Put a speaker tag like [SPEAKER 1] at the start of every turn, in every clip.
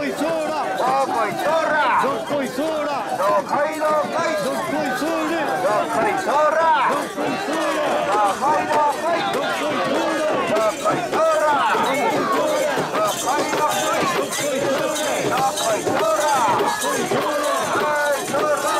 [SPEAKER 1] こいそらどこいそらどこいそらどこいどこいどこいそれどこいそらどこいそらどこいどこいどこいそらどこいそらどこいどこいどこいそらどこいそらどこいそら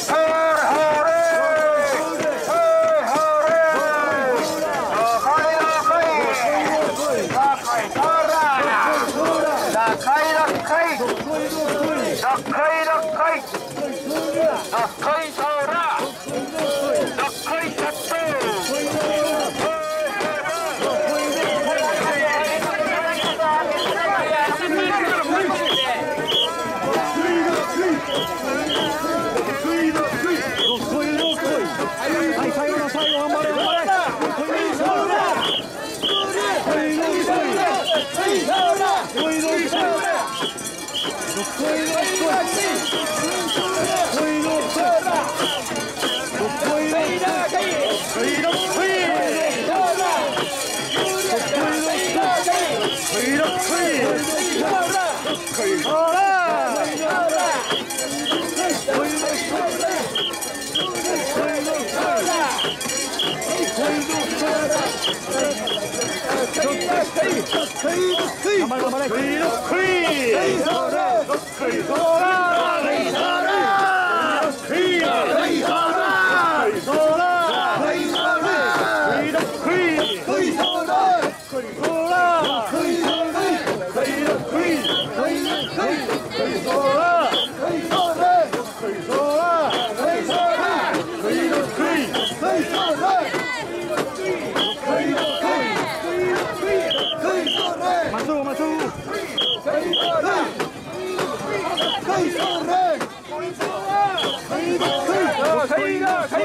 [SPEAKER 1] Yes. Kıyra kıyra k 頑張れ頑張れ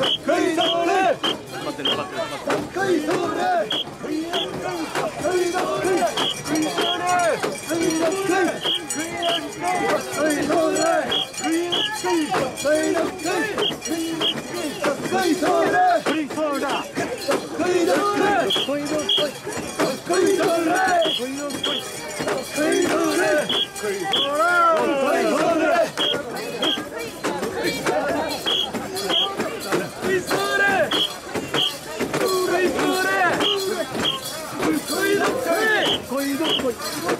[SPEAKER 1] Say no, say, say no, say, say no, say. Good.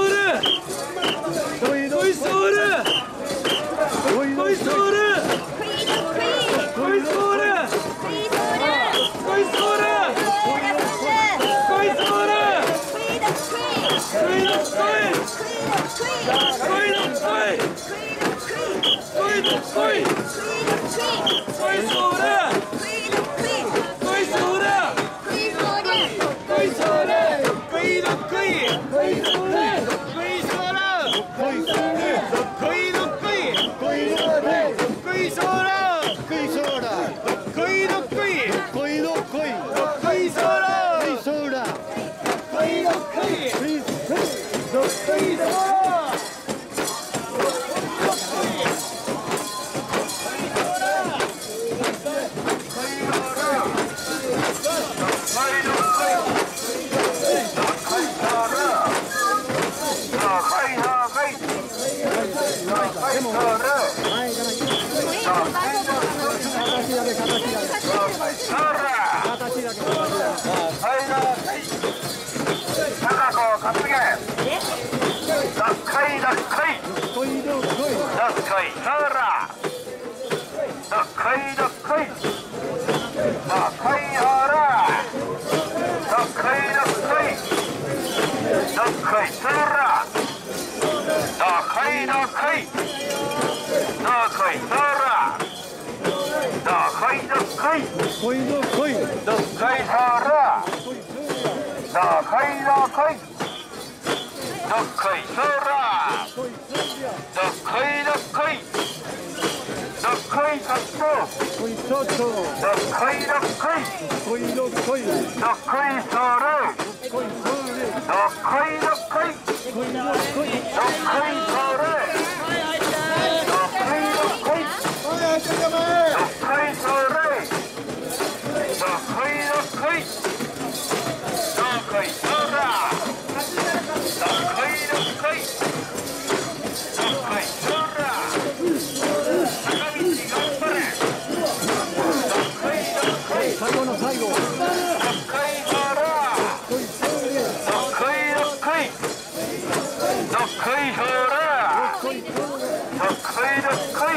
[SPEAKER 1] 発言脱会脱会脱会ながら脱会脱会脱会あら脱会脱会脱会ながら脱会脱会脱会ながら脱会脱会脱会ながら脱会脱会っこいそらどっこいどっこいどっこいかっこどっこいどっこいどっこいどっこいそらどっこいどっこいどっこいどっこいどっこい Cut, cut.